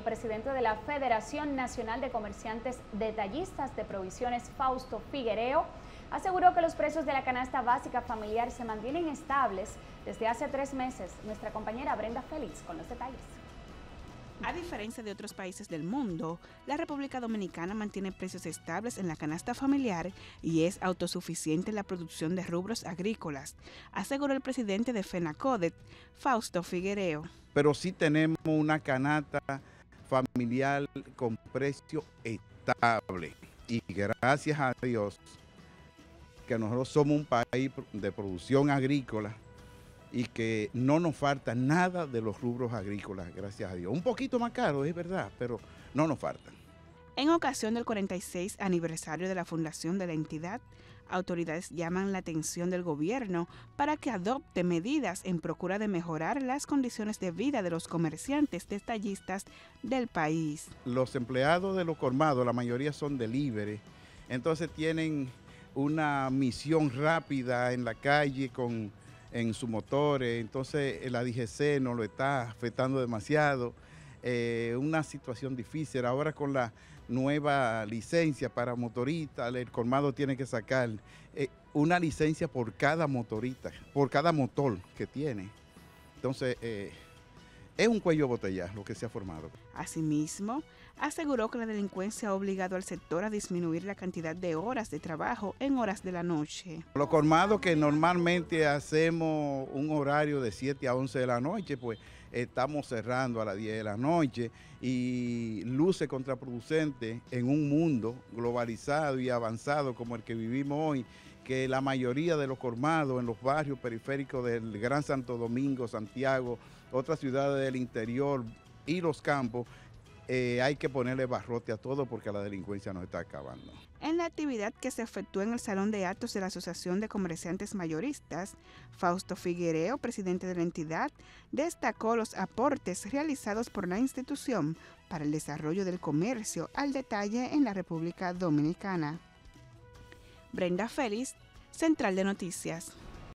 presidente de la Federación Nacional de Comerciantes Detallistas de Provisiones, Fausto Figuereo, aseguró que los precios de la canasta básica familiar se mantienen estables desde hace tres meses. Nuestra compañera Brenda Félix con los detalles. A diferencia de otros países del mundo, la República Dominicana mantiene precios estables en la canasta familiar y es autosuficiente en la producción de rubros agrícolas, aseguró el presidente de FENACODET, Fausto Figuereo. Pero sí tenemos una canasta familiar con precio estable y gracias a Dios que nosotros somos un país de producción agrícola y que no nos falta nada de los rubros agrícolas, gracias a Dios. Un poquito más caro, es verdad, pero no nos faltan. En ocasión del 46 aniversario de la fundación de la entidad, autoridades llaman la atención del gobierno para que adopte medidas en procura de mejorar las condiciones de vida de los comerciantes detallistas del país. Los empleados de los colmados, la mayoría son delivery, entonces tienen una misión rápida en la calle con en sus motores, entonces la DGC no lo está afectando demasiado, eh, una situación difícil. Ahora con la nueva licencia para motoristas, el colmado tiene que sacar eh, una licencia por cada motorista, por cada motor que tiene. Entonces, eh, es un cuello botella lo que se ha formado. Asimismo, aseguró que la delincuencia ha obligado al sector a disminuir la cantidad de horas de trabajo en horas de la noche. Lo colmado que normalmente hacemos un horario de 7 a 11 de la noche, pues estamos cerrando a las 10 de la noche y luce contraproducente en un mundo globalizado y avanzado como el que vivimos hoy, que la mayoría de los colmados en los barrios periféricos del Gran Santo Domingo, Santiago, otras ciudades del interior y los campos, eh, hay que ponerle barrote a todo porque la delincuencia nos está acabando. En la actividad que se efectuó en el Salón de Actos de la Asociación de Comerciantes Mayoristas, Fausto Figuereo, presidente de la entidad, destacó los aportes realizados por la institución para el desarrollo del comercio al detalle en la República Dominicana. Brenda Félix, Central de Noticias.